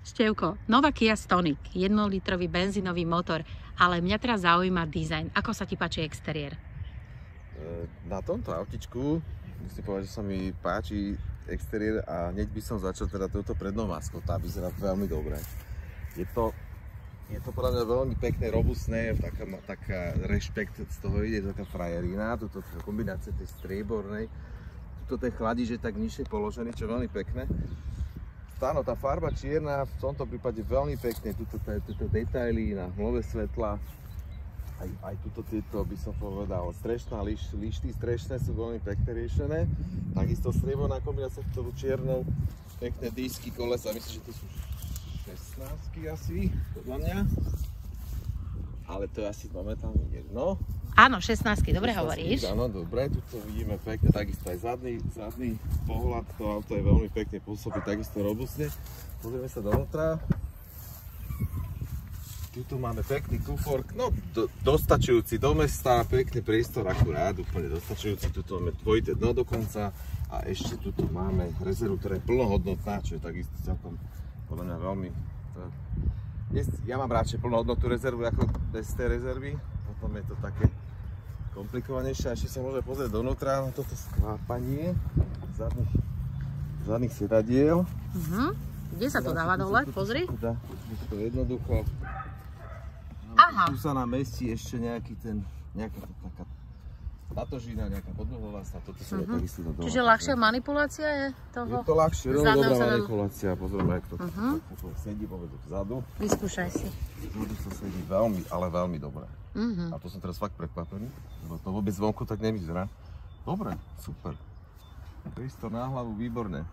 Števko, nová Kia Stonic, 1 litrový benzínový motor, ale mňa teraz zaujíma dizajn. Ako sa ti páči exteriér? E, na tomto autičku musím povedať, že sa mi páči exteriér a hneď by som začal teda touto prednou maskou, tá vyzerá veľmi dobre. Je to, je to podľa mňa veľmi pekné, robustné, taká, taká rešpekt z toho ide, taká frajerina, toto kombinácia tej striebornej, tuto ten chladič je tak nižšie položený, čo je veľmi pekné. Áno, tá farba čierna v tomto prípade veľmi pekne, tuto tieto detaily na hlove svetla, aj, aj tuto tieto by som povedal, strešná, liš, lišty strešné sú veľmi pekne riešené. Takisto strieborná kombinácia s tou čiernou, pekné disky, kolesa, myslím, že to sú 16 asi, podľa mňa. Ale to je asi momentálne jedno. Áno, 16, dobre 16, hovoríš. Áno, dobre, tu vidíme pekne, takisto aj zadný, zadný pohľad, to auto je veľmi pekne pôsobí, takisto robustne. Pozrieme sa dovnútra. Tuto máme pekný kufor, no do, dostačujúci do mesta, pekný priestor akurát, úplne dostačujúci. Tuto máme dvojité dno dokonca a ešte tuto máme rezervu, ktorá je plnohodnotná, čo je takisto celkom podľa mňa veľmi... To, ja mám radšej plnohodnotnú rezervu ako bez tej rezervy, potom je to také komplikovanejšie. Ešte sa môže pozrieť donútra na toto sklápanie zadných, zadných sedadiel. Uh -huh. Kde sa to dáva dole? Pozri. Dá, to jednoducho. Aha. Tu sa nám mestí ešte nejaký ten, nejaká taká batožina, nejaká podnohová toto sa dá uh -huh. takisto do Čiže ľahšia manipulácia je toho? Je to ľahšie, veľmi dobrá manipulácia. Pozrieme, jak to uh -huh. sedí povedu vzadu. Vyskúšaj si. Vzadu to sedí veľmi, ale veľmi dobre. Uh -huh. A to som teraz fakt prekvapený, lebo to vôbec zvonku tak nevyzerá. Dobre, super. Priestor na hlavu, výborné.